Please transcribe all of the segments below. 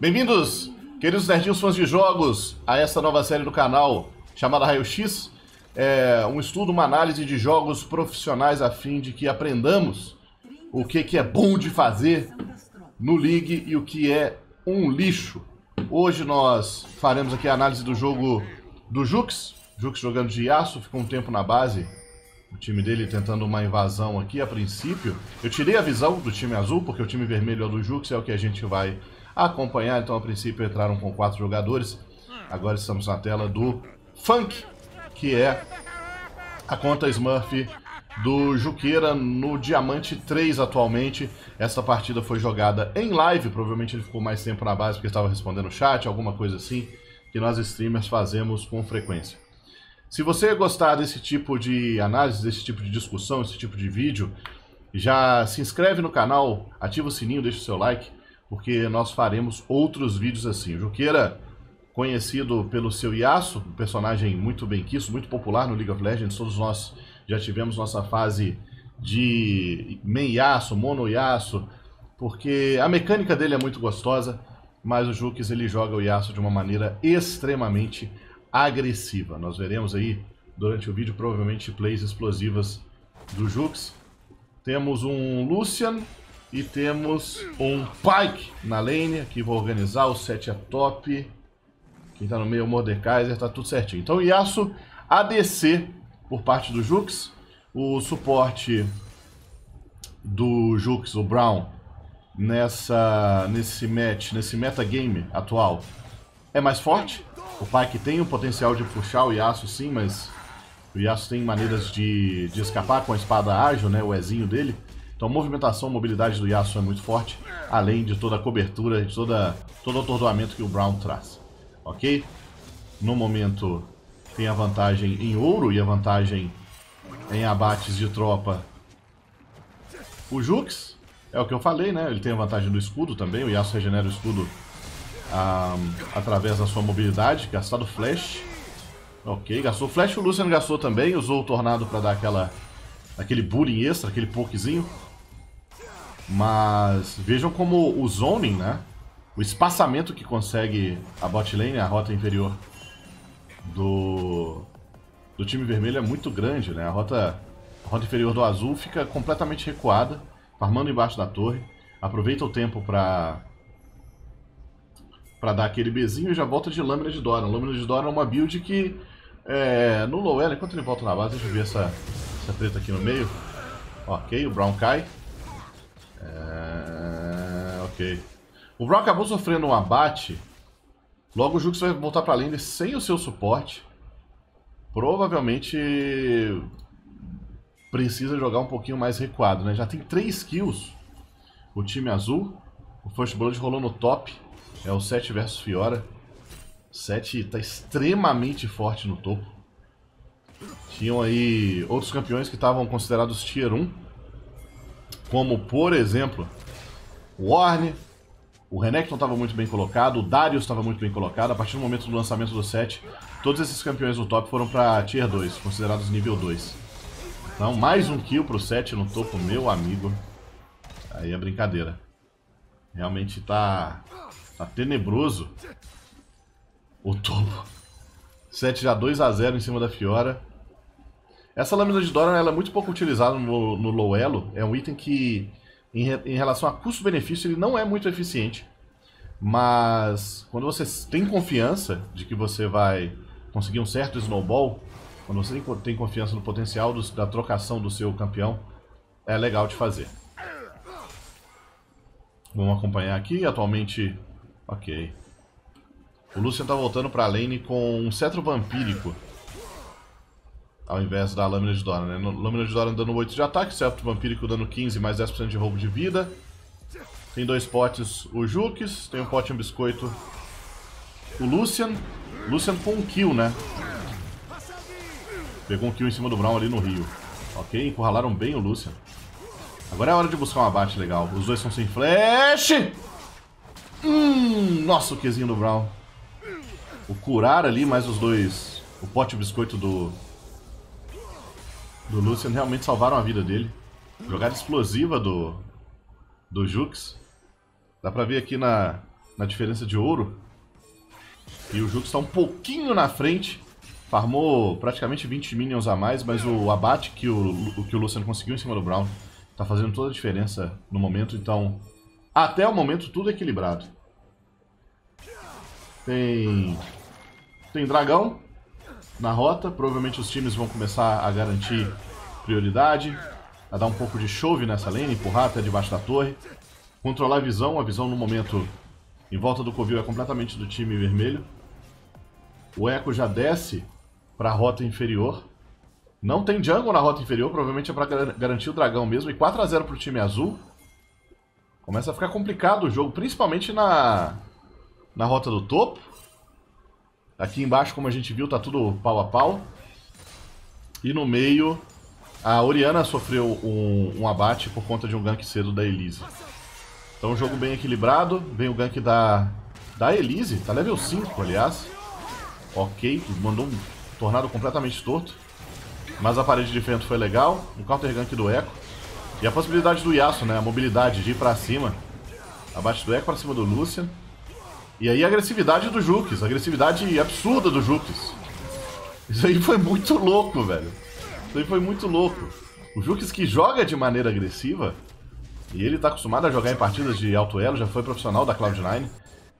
Bem-vindos, queridos nerdinhos fãs de jogos, a essa nova série do canal chamada Raio X. É um estudo, uma análise de jogos profissionais a fim de que aprendamos o que, é bom de fazer no League e o que é um lixo. Hoje nós faremos aqui a análise do jogo do Jux. Jux jogando de Yasuo, ficou um tempo na base. O time dele tentando uma invasão aqui a princípio. Eu tirei a visão do time azul, porque o time vermelho é o do Jux, é o que a gente vai acompanhar. Então, a princípio, entraram com quatro jogadores. Agora estamos na tela do Funk, que é a conta Smurf do Juqueira no Diamante 3 atualmente. Essa partida foi jogada em live, provavelmente ele ficou mais tempo na base porque estava respondendo chat, alguma coisa assim, que nós streamers fazemos com frequência. Se você gostar desse tipo de análise, desse tipo de discussão, esse tipo de vídeo, já se inscreve no canal, ativa o sininho, deixa o seu like porque nós faremos outros vídeos assim. O Juqueira, conhecido pelo seu Yasuo, um personagem muito bem quisto, muito popular no League of Legends, todos nós já tivemos nossa fase de main Yasuo, mono Yasuo, porque a mecânica dele é muito gostosa, mas o Jukes ele joga o Yasuo de uma maneira extremamente agressiva. Nós veremos aí durante o vídeo provavelmente plays explosivas do Jukes. Temos um Lucian, e temos um Pike na lane. Aqui vou organizar. O set é top. Quem tá no meio é o Mordekaiser. Tá tudo certinho. Então, Yasuo ADC por parte do Jux. O suporte do Jux, o Brown, nessa, nesse match, nesse metagame atual, é mais forte. O Pike tem o potencial de puxar o Yasuo sim, mas o Yasuo tem maneiras de, de escapar com a espada ágil, né, o Ezinho dele. Então a movimentação, a mobilidade do Yasuo é muito forte, além de toda a cobertura, de toda, todo o atordoamento que o Brown traz. Ok? No momento tem a vantagem em ouro e a vantagem em abates de tropa. O Jux, é o que eu falei, né? Ele tem a vantagem do escudo também, o Yasuo regenera o escudo um, ah, através da sua mobilidade, gastado flash. Ok, gastou flash, o Lucian gastou também, usou o tornado para dar aquela, aquele bullying extra, aquele pokezinho. Mas vejam como o zoning, né? O espaçamento que consegue a bot lane, a rota inferior do, do time vermelho é muito grande, né? A rota, a rota inferior do azul fica completamente recuada, farmando embaixo da torre. Aproveita o tempo para para dar aquele bezinho e já volta de Lâmina de Doran. Lâmina de Doran é uma build que é, no low ela, enquanto ele volta na base, deixa eu ver essa, essa treta aqui no meio. Ok, o Brown cai. É... Ok. O Brown acabou sofrendo um abate. Logo o Jux vai voltar pra lane sem o seu suporte. Provavelmente precisa jogar um pouquinho mais recuado, né? Já tem 3 kills o time azul. O First Blood rolou no top. É o 7 versus Fiora. 7 está extremamente forte no topo. Tinham aí outros campeões que estavam considerados Tier 1 como por exemplo o Warne, o Renekton estava muito bem colocado, o Darius estava muito bem colocado. A partir do momento do lançamento do set, todos esses campeões do top foram para Tier 2, considerados nível 2. Então, mais um kill pro set no topo, meu amigo. Aí é brincadeira. Realmente tá, tá tenebroso o topo. 7 já 2 a 0 em cima da Fiora. Essa lâmina de Dora ela é muito pouco utilizada no, no low elo. É um item que, em, em relação a custo-benefício, ele não é muito eficiente. Mas quando você tem confiança de que você vai conseguir um certo snowball, quando você tem confiança no potencial do, da trocação do seu campeão, é legal de fazer. Vamos acompanhar aqui. Atualmente, ok. O Lucian está voltando para a lane com um cetro vampírico ao invés da lâmina de Doran, né? Lâmina de Doran dando 8 de ataque, septo vampírico dando 15 mais 10% de roubo de vida. Tem dois potes o Jukes, tem um pote um biscoito o Lucian. Lucian com um kill, né? Pegou um kill em cima do Brown ali no rio. Ok, encurralaram bem o Lucian. Agora é hora de buscar um abate legal. Os dois são sem flash. Hum, nossa, o Qzinho do Brown. O curar ali, mais os dois. O pote o biscoito do, do Lucian realmente salvaram a vida dele. Jogada explosiva do, do Jux. Dá pra ver aqui na, na diferença de ouro. E o Jux está um pouquinho na frente. Farmou praticamente 20 minions a mais, mas o abate que o, que o Lucian conseguiu em cima do Brown está fazendo toda a diferença no momento. Então, até o momento, tudo equilibrado. Tem, tem dragão na rota. Provavelmente os times vão começar a garantir prioridade. A dar um pouco de chove nessa lane, empurrar até debaixo da torre. Controlar a visão. A visão no momento em volta do Covil é completamente do time vermelho. O Echo já desce para a rota inferior. Não tem jungle na rota inferior, provavelmente é para garantir o dragão mesmo. E 4 a 0 para o time azul. Começa a ficar complicado o jogo, principalmente na, na rota do topo. Aqui embaixo, como a gente viu, tá tudo pau a pau. E no meio, a Oriana sofreu um, um abate por conta de um gank cedo da Elise. Então um jogo bem equilibrado. Vem o gank da, da Elise, tá level 5, aliás. Ok, mandou um tornado completamente torto. Mas a parede de vento foi legal. Um counter gank do Echo. E a possibilidade do Yasuo, né? A mobilidade de ir pra cima. Abaixo do Echo pra cima do Lucian. E aí a agressividade do Jukes. A agressividade absurda do Jukes. Isso aí foi muito louco, velho. Isso aí foi muito louco. O Jukes que joga de maneira agressiva. E ele tá acostumado a jogar em partidas de alto elo. Já foi profissional da Cloud9.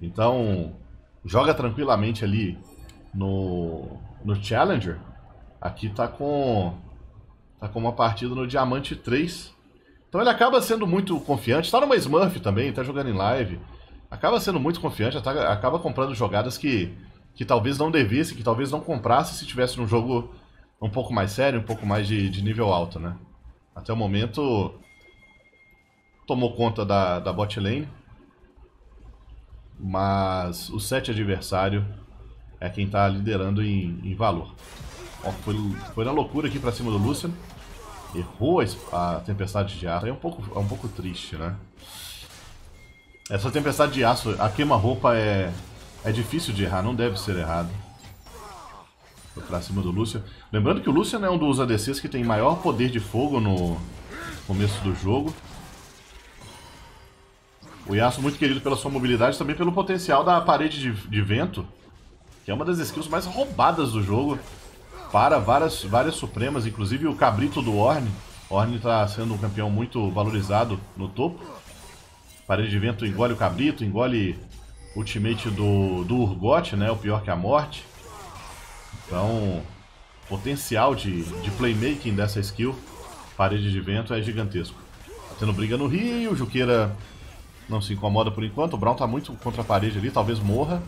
Então, joga tranquilamente ali no, no Challenger, aqui tá com tá com uma partida no Diamante 3. Então ele acaba sendo muito confiante. Tá numa Smurf também, tá jogando em live. Acaba sendo muito confiante, acaba comprando jogadas que, que talvez não devesse, que talvez não comprasse se tivesse num jogo um pouco mais sério, um pouco mais de, de nível alto, né? Até o momento tomou conta da, da bot lane. Mas o set adversário é quem está liderando em, em valor. Ó, foi, foi na loucura aqui para cima do Lucian. Errou a, a tempestade de aço. É um pouco, é um pouco triste, né? Essa tempestade de aço, a queima-roupa é, é difícil de errar, não deve ser errado. Foi pra cima do Lucian. Lembrando que o Lucian é um dos ADCs que tem maior poder de fogo no começo do jogo. O Yasuo muito querido pela sua mobilidade, também pelo potencial da parede de, de vento que é uma das skills mais roubadas do jogo para várias, várias supremas, inclusive o cabrito do Orne. Orne está sendo um campeão muito valorizado no topo. Parede de vento engole o cabrito, engole ultimate do, do Urgot, né? O pior que a morte. Então, potencial de, de playmaking dessa skill, parede de vento, é gigantesco. Tá tendo briga no Rio, Juqueira não se incomoda por enquanto. O Brown tá muito contra a parede ali, talvez morra.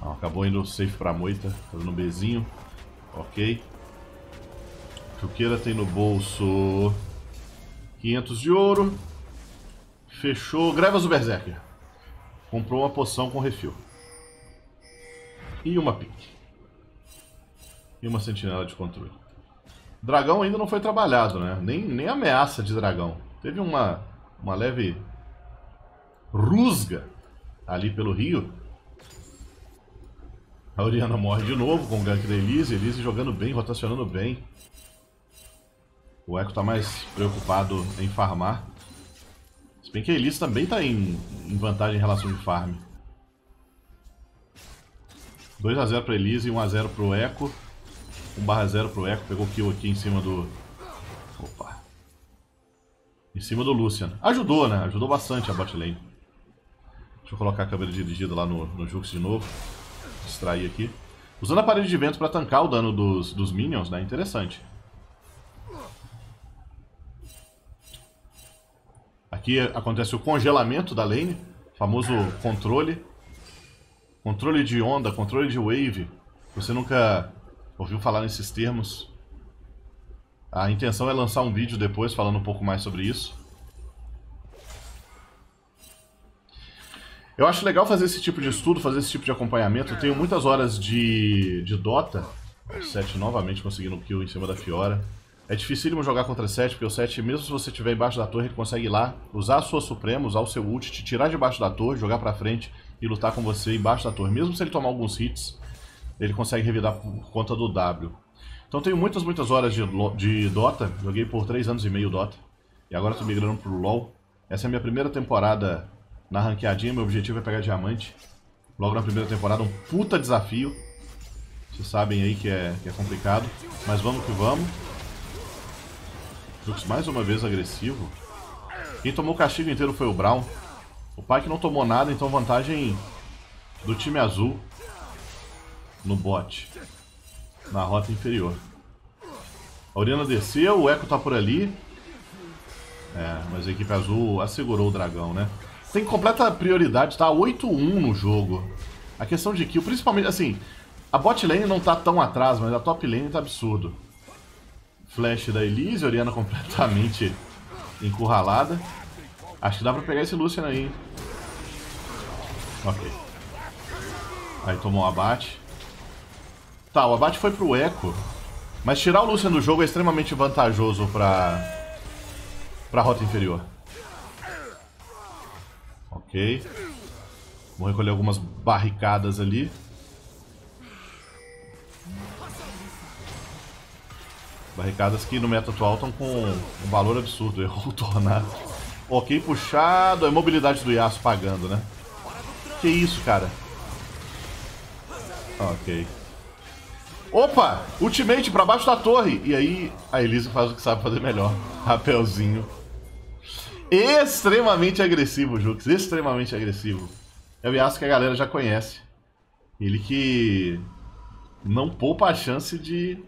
Ah, acabou indo safe pra moita, fazendo um Bzinho. Ok. Chuqueira tem no bolso 500 de ouro. Fechou. Grevas do Berserker. Comprou uma poção com refil. E uma pique. E uma sentinela de controle. Dragão ainda não foi trabalhado, né? Nem, nem ameaça de dragão. Teve uma, uma leve rusga ali pelo rio. A Oriana morre de novo com o gank da Elise. Elise jogando bem, rotacionando bem. O Echo tá mais preocupado em farmar. Se bem que a Elise também tá em, em vantagem em relação de farm. 2x0 pra Elise e 1x0 pro Echo. 1/0 pro Echo. Pegou kill aqui em cima do... Opa. Em cima do Lucian. Ajudou, né? Ajudou bastante a bot lane. Deixa eu colocar a câmera dirigida lá no, no Jux de novo distrair aqui. Usando a parede de vento para tancar o dano dos, dos minions, né? Interessante. Aqui acontece o congelamento da lane, famoso controle. Controle de onda, controle de wave. Você nunca ouviu falar nesses termos? A intenção é lançar um vídeo depois falando um pouco mais sobre isso. Eu acho legal fazer esse tipo de estudo, fazer esse tipo de acompanhamento. Eu tenho muitas horas de, de Dota. O 7 novamente conseguindo o kill em cima da Fiora. É dificílimo jogar contra o 7, porque o 7, mesmo se você estiver embaixo da torre, ele consegue ir lá, usar a sua Suprema, usar o seu ult, te tirar debaixo da torre, jogar pra frente e lutar com você embaixo da torre. Mesmo se ele tomar alguns hits, ele consegue revidar por conta do W. Então tenho muitas, muitas horas de, de Dota. Joguei por 3 anos e meio Dota. E agora estou migrando pro LoL. Essa é a minha primeira temporada na ranqueadinha. Meu objetivo é pegar diamante. Logo na primeira temporada, um puta desafio. Vocês sabem aí que é, que é complicado. Mas vamos que vamos. Jux mais uma vez agressivo. Quem tomou o castigo inteiro foi o Brown. O Pike não tomou nada, então vantagem do time azul no bot. Na rota inferior. A Oriana desceu, o Echo tá por ali. É, mas a equipe azul assegurou o dragão, né? Tem completa prioridade, tá 8-1 no jogo. A questão de kill, principalmente, assim, a bot lane não tá tão atrás, mas a top lane tá absurdo. Flash da Elise, Oriana completamente encurralada. Acho que dá pra pegar esse Lucian aí, hein? Ok. Aí tomou um abate. Tá, o abate foi pro Echo. Mas tirar o Lucian do jogo é extremamente vantajoso pra... Pra rota inferior. Ok. Vou recolher algumas barricadas ali. Barricadas que no meta atual estão com um valor absurdo. Errou o Tornado. Ok, puxado. A mobilidade do Yasuo pagando, né? Que isso, cara? Ok. Opa! Ultimate pra baixo da torre. E aí a Elise faz o que sabe fazer melhor. Rapelzinho. Extremamente agressivo, Jux. Extremamente agressivo. É o Yasuo que a galera já conhece. Ele que não poupa a chance de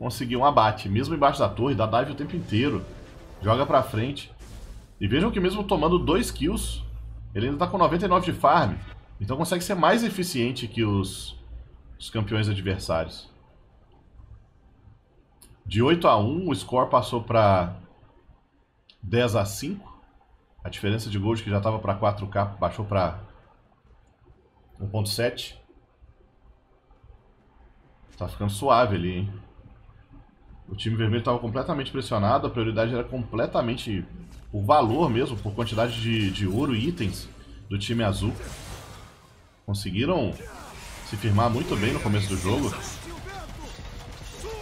conseguir um abate. Mesmo embaixo da torre, dá dive o tempo inteiro. Joga pra frente. E vejam que mesmo tomando 2 kills, ele ainda tá com 99 de farm. Então consegue ser mais eficiente que os, os campeões adversários. De 8 a 1, o score passou para 10 a 5. A diferença de gols que já estava para 4K baixou para 1.7. Tá ficando suave ali, hein? O time vermelho estava completamente pressionado, a prioridade era completamente o valor mesmo, por quantidade de, de ouro e itens do time azul. Conseguiram se firmar muito bem no começo do jogo.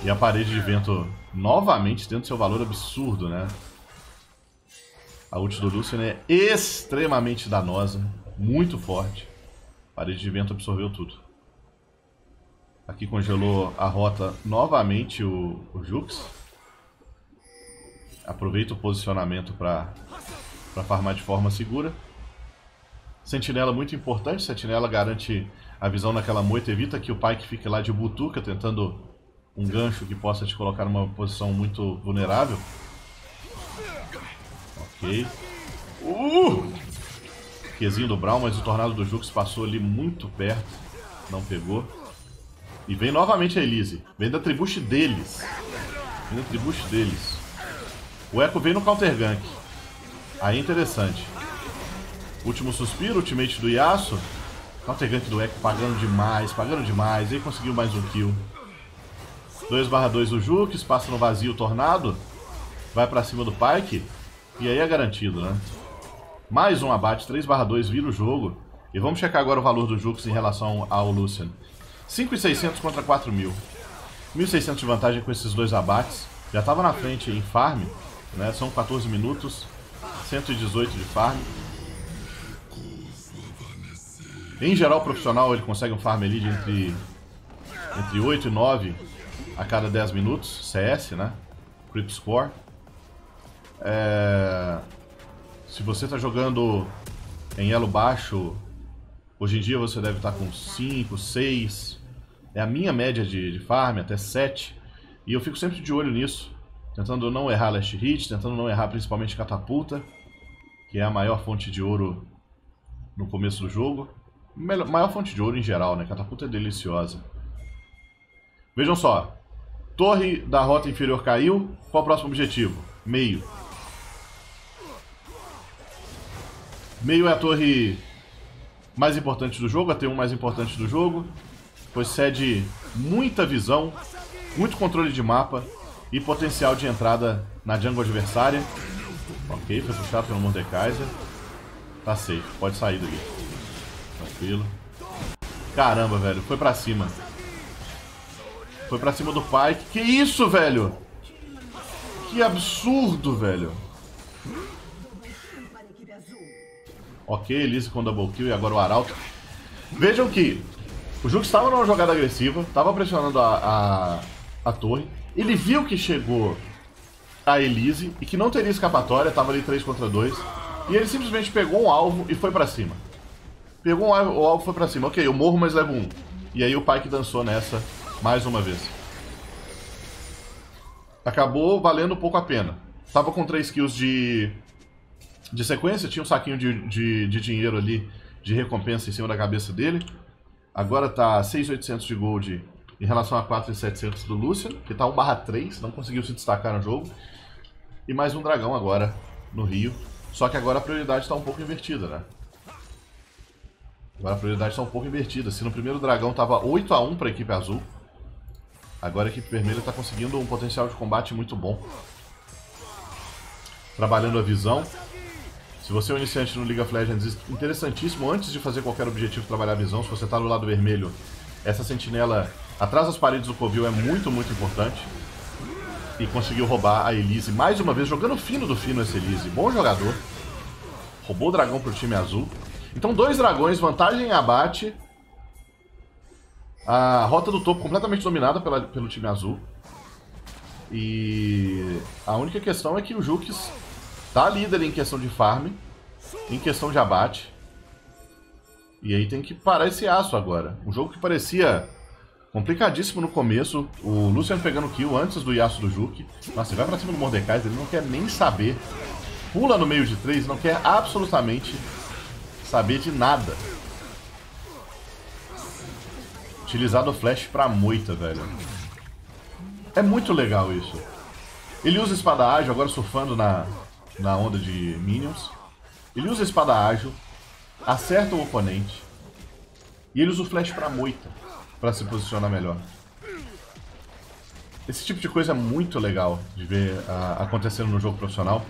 E a parede de vento novamente tendo seu valor absurdo, né? A ult do Lucian é extremamente danosa, muito forte. A parede de vento absorveu tudo. Aqui congelou a rota novamente o, o Jux. Aproveita o posicionamento para farmar de forma segura. Sentinela muito importante. Sentinela garante a visão naquela moita. Evita que o Pike fique lá de butuca tentando um gancho que possa te colocar numa posição muito vulnerável. Ok. Uh! Qzinho do Brown, mas o Tornado do Jux passou ali muito perto. Não pegou. E vem novamente a Elise. Vem da tribuche deles. Vem da tribuche deles. O Echo vem no counter gank. Aí é interessante. Último suspiro, ultimate do Yasuo. Counter gank do Echo pagando demais, pagando demais. Aí conseguiu mais um kill. 2 barra 2 o Jukes, passa no vazio o Tornado. Vai pra cima do Pike. E aí é garantido, né? Mais um abate, 3 barra 2 vira o jogo. E vamos checar agora o valor do Jukes em relação ao Lucian. 5.600 contra 4.000. 1.600 de vantagem com esses dois abates. Já estava na frente em farm, né? São 14 minutos, 118 de farm. Em geral, o profissional ele consegue um farm ali de entre, entre 8 e 9 a cada 10 minutos, CS, né? Creep Score. É... Se você está jogando em elo baixo, hoje em dia você deve estar tá com 5, 6, é a minha média de, de farm, até 7. E eu fico sempre de olho nisso. Tentando não errar last hit, tentando não errar principalmente catapulta. Que é a maior fonte de ouro no começo do jogo. Melhor, maior fonte de ouro em geral, né? Catapulta é deliciosa. Vejam só. Torre da rota inferior caiu. Qual o próximo objetivo? Meio. Meio é a torre mais importante do jogo, a T1 mais importante do jogo pois cede muita visão, muito controle de mapa e potencial de entrada na jungle adversária. Ok, foi puxado pelo Mordekaiser. Tá safe, pode sair daqui. Tranquilo. Caramba, velho, foi pra cima. Foi pra cima do Pike. Que isso, velho? Que absurdo, velho. Ok, Elise com double kill e agora o Arauto. Vejam que o Jux estava numa jogada agressiva, estava pressionando a, a, a, torre. Ele viu que chegou a Elise e que não teria escapatória, estava ali 3 contra 2. E ele simplesmente pegou um alvo e foi pra cima. Pegou um alvo, o alvo foi pra cima. Ok, eu morro, mas levo um. E aí o Pike dançou nessa mais uma vez. Acabou valendo pouco a pena. Tava com 3 kills de, de sequência, tinha um saquinho de, de, de dinheiro ali, de recompensa em cima da cabeça dele. Agora tá 6.800 de gold em relação a 4.700 do Lucian, que tá 1 3, não conseguiu se destacar no jogo. E mais um dragão agora no Rio. Só que agora a prioridade está um pouco invertida, né? Agora a prioridade está um pouco invertida. Se no primeiro dragão estava 8 a 1 para a equipe azul, agora a equipe vermelha está conseguindo um potencial de combate muito bom. Trabalhando a visão. Se você é um iniciante no League of Legends, interessantíssimo, antes de fazer qualquer objetivo trabalhar a visão, se você está do lado vermelho, essa sentinela atrás das paredes do Covil é muito, muito importante e conseguiu roubar a Elise mais uma vez, jogando fino do fino esse Elise. Bom jogador. Roubou o dragão pro time azul. Então, dois dragões, vantagem em abate. A rota do topo completamente dominada pela, pelo time azul. E a única questão é que o Jukes tá líder em questão de farm, em questão de abate. E aí tem que parar esse aço agora. Um jogo que parecia Complicadíssimo no começo, o Luciano pegando kill antes do Yasuo do Juke. Nossa, ele vai pra cima do Mordecai, ele não quer nem saber. Pula no meio de três, não quer absolutamente saber de nada. Utilizado o flash pra moita, velho. É muito legal isso. Ele usa espada ágil, agora surfando na, na onda de minions. Ele usa espada ágil, acerta o oponente. E ele usa o flash pra moita para se posicionar melhor. Esse tipo de coisa é muito legal de ver uh, acontecendo no jogo profissional.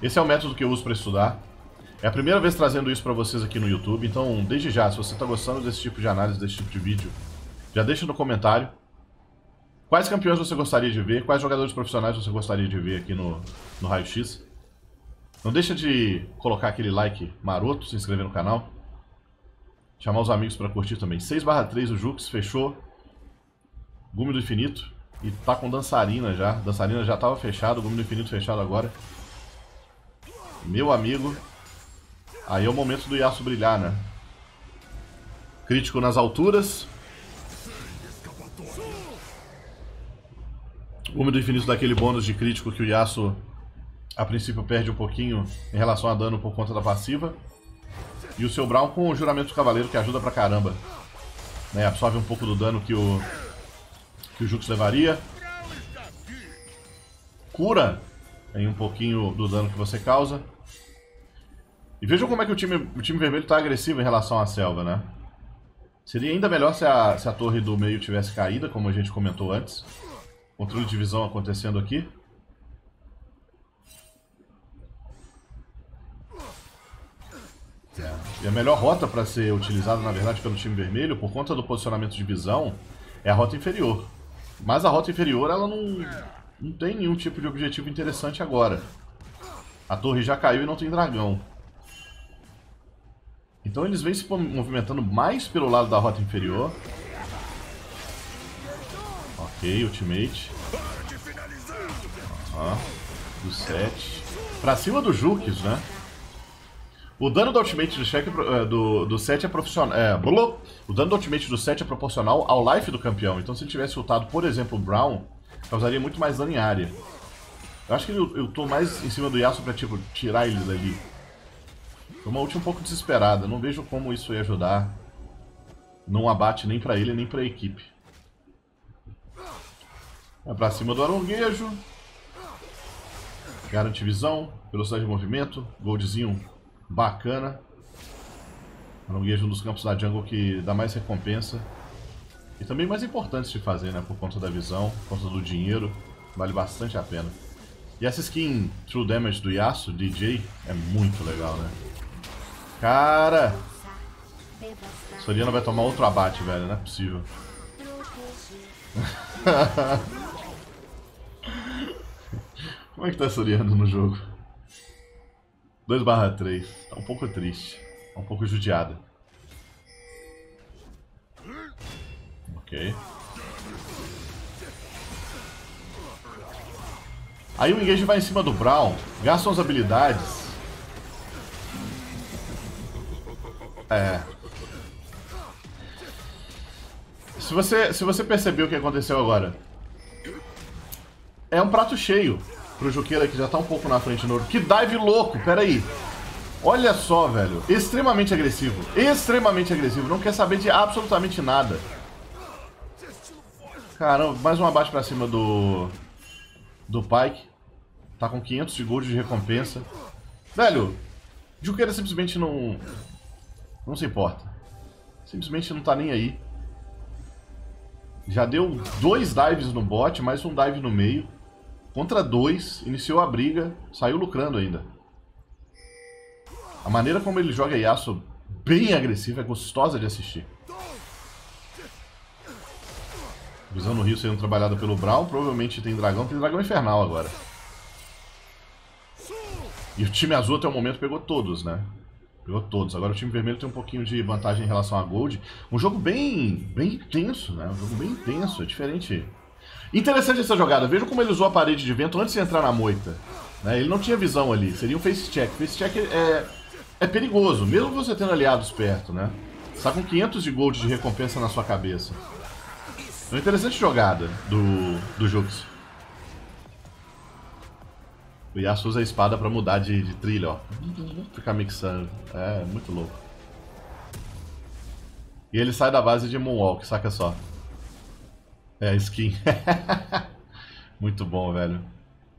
Esse é o método que eu uso para estudar. É a primeira vez trazendo isso para vocês aqui no YouTube, então desde já, se você está gostando desse tipo de análise, desse tipo de vídeo, já deixa no comentário quais campeões você gostaria de ver, quais jogadores profissionais você gostaria de ver aqui no, no Raio X. Não deixa de colocar aquele like maroto, se inscrever no canal. Chamar os amigos para curtir também. 6 barra 3 o Jux, fechou. Gume do Infinito. E tá com dançarina já. Dançarina já tava fechado, Gume do Infinito fechado agora. Meu amigo. Aí é o momento do Yasuo brilhar, né? Crítico nas alturas. Gume do Infinito daquele bônus de crítico que o Yasuo a princípio perde um pouquinho em relação a dano por conta da passiva. E o seu Brown com o Juramento do Cavaleiro, que ajuda pra caramba. Né, absorve um pouco do dano que o, que o Jux levaria. Cura em um pouquinho do dano que você causa. E vejam como é que o time, o time vermelho está agressivo em relação à selva, né? Seria ainda melhor se a, se a torre do meio tivesse caída, como a gente comentou antes. Controle de visão acontecendo aqui. E a melhor rota para ser utilizada, na verdade, pelo time vermelho, por conta do posicionamento de visão, é a rota inferior. Mas a rota inferior, ela não, não tem nenhum tipo de objetivo interessante agora. A torre já caiu e não tem dragão. Então eles vêm se movimentando mais pelo lado da rota inferior. Ok, ultimate. Aham. Do 7. Pra cima do Jukes, né? O dano do ultimate do, check, eh, do, do set é proporcional. É, o dano do ultimate do set é proporcional ao life do campeão. Então, se ele tivesse ultado, por exemplo, o Brown, causaria muito mais dano em área. Eu acho que eu, eu tô mais em cima do Yasuo pra, tipo, tirar ele dali. Foi uma ult um pouco desesperada. Não vejo como isso ia ajudar. Não abate nem pra ele, nem pra equipe. É pra cima do aronguejo. Garante visão, velocidade de movimento, goldzinho bacana. Aranguejo um dos campos da jungle que dá mais recompensa. E também mais importante de fazer, né? Por conta da visão, por conta do dinheiro. Vale bastante a pena. E essa skin True Damage do Yasuo, DJ, é muito legal, né? Cara! Soriana vai tomar outro abate, velho. Não é possível. Como é que tá Soriano no jogo? 2 barra 3. Tá um pouco triste. Tá um pouco judiada. Ok. Aí o engage vai em cima do Brown, gasta as habilidades. É. Se você, se você percebeu o que aconteceu agora, é um prato cheio pro Juqueira que já tá um pouco na frente no Que dive louco, peraí. Olha só, velho. Extremamente agressivo. Extremamente agressivo. Não quer saber de absolutamente nada. Caramba, mais um abate pra cima do... Do Pike. Tá com 500 de gold de recompensa. Velho, Juqueira simplesmente não... Não se importa. Simplesmente não tá nem aí. Já deu dois dives no bot, mais um dive no meio. Contra dois, iniciou a briga, saiu lucrando ainda. A maneira como ele joga Yasuo bem agressiva é gostosa de assistir. Visão no Rio sendo trabalhada pelo Brown, provavelmente tem dragão, tem dragão infernal agora. E o time azul até o momento pegou todos, né? Pegou todos. Agora o time vermelho tem um pouquinho de vantagem em relação a Gold. Um jogo bem, bem intenso, né? Um jogo bem intenso, é diferente. Interessante essa jogada. Veja como ele usou a parede de vento antes de entrar na moita. Né? Ele não tinha visão ali. Seria um face check. Face check é, é perigoso, mesmo você tendo aliados perto, né? Está com 500 de gold de recompensa na sua cabeça. É uma interessante jogada do, do Jux. O Yasuo usa a espada pra mudar de, de trilha, ó. Ficar mixando. É, muito louco. E ele sai da base de Moonwalk, saca só. É, skin. muito bom, velho.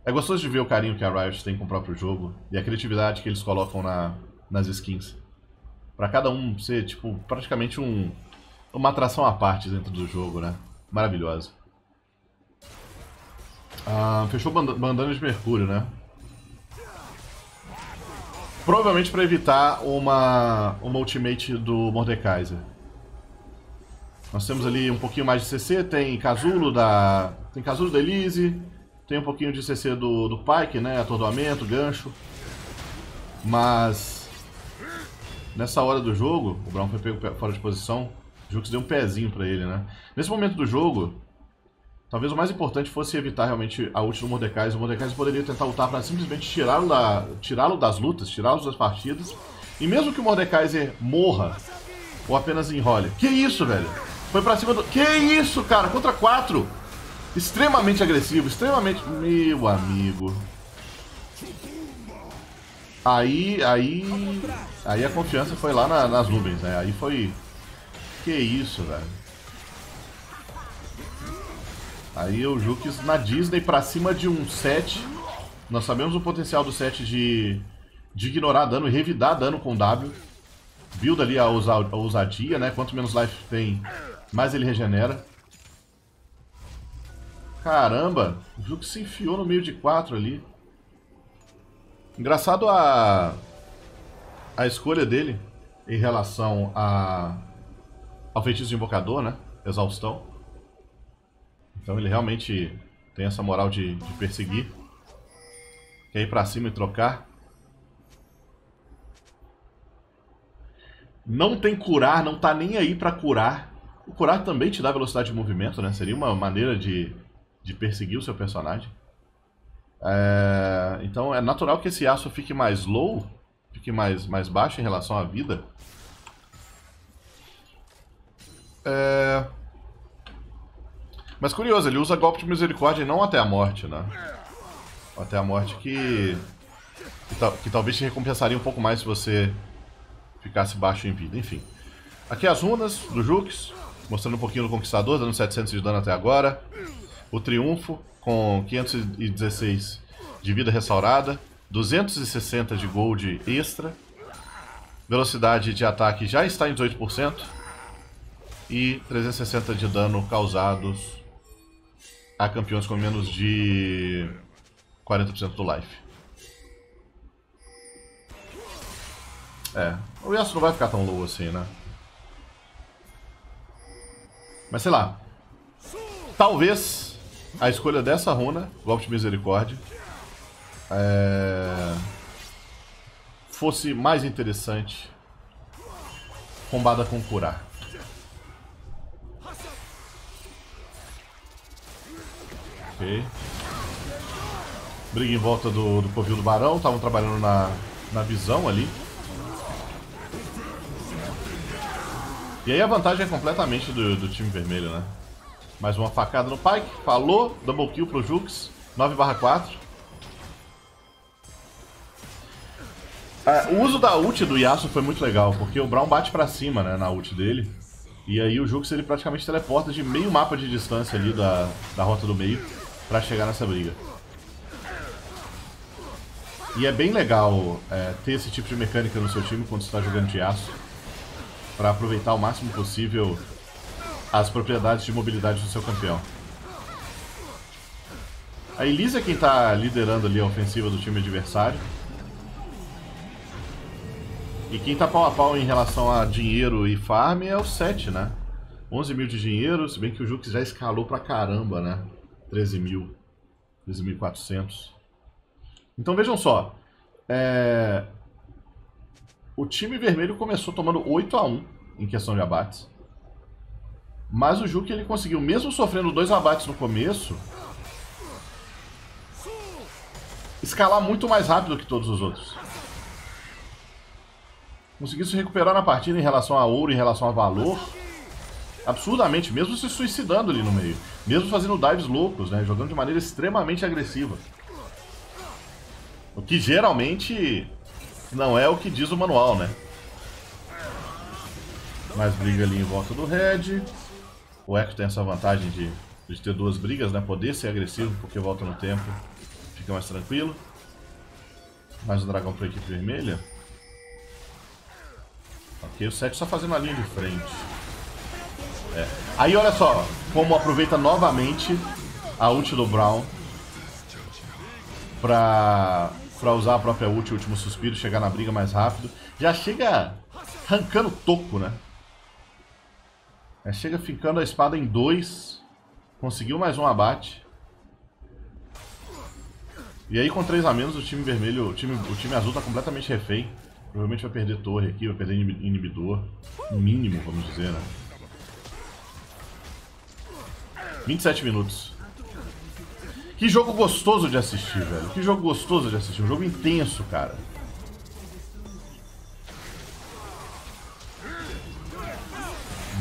É gostoso de ver o carinho que a Riot tem com o próprio jogo e a criatividade que eles colocam na, nas skins. Pra cada um ser, tipo, praticamente um, uma atração à parte dentro do jogo, né? Maravilhosa. Ah, fechou bandana de mercúrio, né? Provavelmente para evitar uma, uma ultimate do Mordekaiser. Nós temos ali um pouquinho mais de CC, tem Casulo da. Tem Casulo da Elise, tem um pouquinho de CC do, do Pike, né? Atordoamento, gancho. Mas. Nessa hora do jogo, o Brown foi pego fora de posição. O Jux deu um pezinho pra ele, né? Nesse momento do jogo, Talvez o mais importante fosse evitar realmente a ult do Mordecai. O Mordecai poderia tentar lutar para simplesmente tirá-lo da, tirá das lutas, tirá-lo das partidas. E mesmo que o Mordekaiser morra, ou apenas enrole. Que isso, velho? Foi pra cima do... Que isso, cara? Contra quatro! Extremamente agressivo, extremamente... Meu amigo. Aí, aí... Aí a confiança foi lá na, nas nuvens, né? Aí foi... Que isso, velho. Aí o Jukes na Disney pra cima de um set. Nós sabemos o potencial do set de, de ignorar dano e revidar dano com W. Build ali a, a ousadia, né? Quanto menos life tem, mais ele regenera. Caramba, o Jukes se enfiou no meio de quatro ali. Engraçado a, a escolha dele em relação a, ao feitiço de invocador, né? Exaustão. Então ele realmente tem essa moral de, de perseguir. Quer ir pra cima e trocar. Não tem curar, não tá nem aí pra curar. O curar também te dá velocidade de movimento, né? Seria uma maneira de, de perseguir o seu personagem. É, então é natural que esse aço fique mais low, fique mais, mais baixo em relação à vida. É... Mas curioso, ele usa golpe de misericórdia e não até a morte, né? Até a morte que... Que, que talvez te recompensaria um pouco mais se você ficasse baixo em vida. Enfim. Aqui as runas do Jux, mostrando um pouquinho do Conquistador, dando 700 de dano até agora. O Triunfo, com 516 de vida restaurada. 260 de gold extra. Velocidade de ataque já está em 18%. E 360 de dano causados a campeões com menos de 40% do life. É, o Yasuo não vai ficar tão low assim, né? Mas sei lá. Talvez a escolha dessa runa, Golpe de Misericórdia, é... fosse mais interessante combada com curar. Ok. Briga em volta do, do covil do barão. Estavam trabalhando na, na visão ali. E aí a vantagem é completamente do, do time vermelho, né? Mais uma facada no Pike. Falou. Double kill pro Jux. 9 barra 4. Ah, o uso da ult do Yasuo foi muito legal, porque o Brown bate pra cima, né, na ult dele. E aí o Jux ele praticamente teleporta de meio mapa de distância ali da, da rota do meio pra chegar nessa briga. E é bem legal é, ter esse tipo de mecânica no seu time quando você está jogando de aço. Para aproveitar o máximo possível as propriedades de mobilidade do seu campeão. A Elisa é quem está liderando ali a ofensiva do time adversário. E quem tá pau a pau em relação a dinheiro e farm é o 7, né? 11 mil de dinheiro, se bem que o Jux já escalou pra caramba, né? 13 mil. 13.400. Então vejam só. É... O time vermelho começou tomando 8 a 1 em questão de abates. Mas o Juque ele conseguiu, mesmo sofrendo dois abates no começo, escalar muito mais rápido que todos os outros conseguiu se recuperar na partida em relação a ouro, em relação a valor. Absurdamente, mesmo se suicidando ali no meio. Mesmo fazendo dives loucos, né? Jogando de maneira extremamente agressiva. O que geralmente não é o que diz o manual, né? Mais briga ali em volta do Red. O Echo tem essa vantagem de, de ter duas brigas, né? Poder ser agressivo porque volta no tempo. Fica mais tranquilo. Mais um dragão para a equipe vermelha. Ok, o 7 está fazendo a linha de frente. É. Aí olha só, como aproveita novamente a ult do Brown pra, pra usar a própria ult, o último suspiro, chegar na briga mais rápido. Já chega arrancando toco, né? É, chega ficando a espada em dois. Conseguiu mais um abate. E aí com três a menos o time vermelho, o time, o time azul tá completamente refém. Provavelmente vai perder torre aqui, vai perder inibidor. No mínimo, vamos dizer, né? 27 minutos. Que jogo gostoso de assistir, velho. Que jogo gostoso de assistir. Um jogo intenso, cara.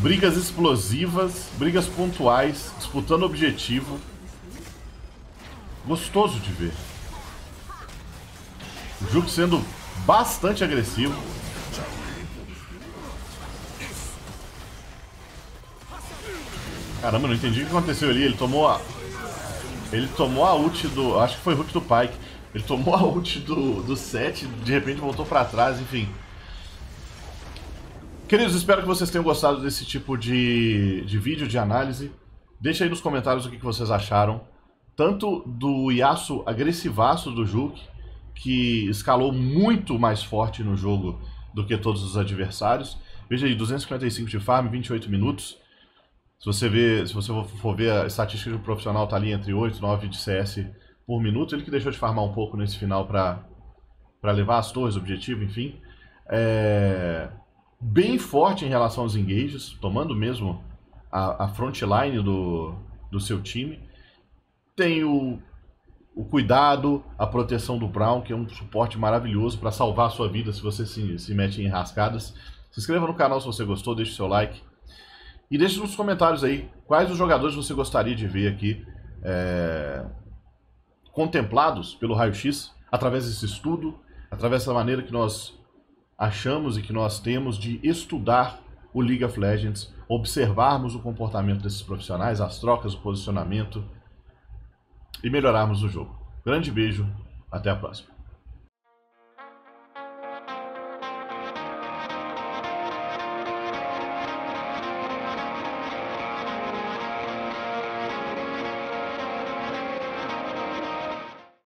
Brigas explosivas, brigas pontuais, disputando objetivo. Gostoso de ver. O jogo sendo bastante agressivo. Caramba, não entendi o que aconteceu ali. Ele tomou a. Ele tomou a ult do. Acho que foi ult do Pike. Ele tomou a ult do, do 7, de repente voltou para trás, enfim. Queridos, espero que vocês tenham gostado desse tipo de, de vídeo, de análise. Deixa aí nos comentários o que, que vocês acharam. Tanto do Yasuo agressivaço do Juke, que escalou muito mais forte no jogo do que todos os adversários. Veja aí, 255 de farm, 28 minutos. Se você ver, se você for ver a estatística do profissional tá ali entre 8 e 9 de CS por minuto, ele que deixou de farmar um pouco nesse final para levar as torres, objetivo, enfim. É... Bem forte em relação aos engages, tomando mesmo a, a frontline do, do seu time. Tem o o cuidado, a proteção do Brown, que é um suporte maravilhoso para salvar a sua vida se você se, se mete em rascadas. Se inscreva no canal se você gostou, deixe seu like. E deixe nos comentários aí quais os jogadores você gostaria de ver aqui é, contemplados pelo raio-x através desse estudo, através dessa maneira que nós achamos e que nós temos de estudar o League of Legends, observarmos o comportamento desses profissionais, as trocas, o posicionamento, e melhorarmos o jogo. Grande beijo, até a próxima.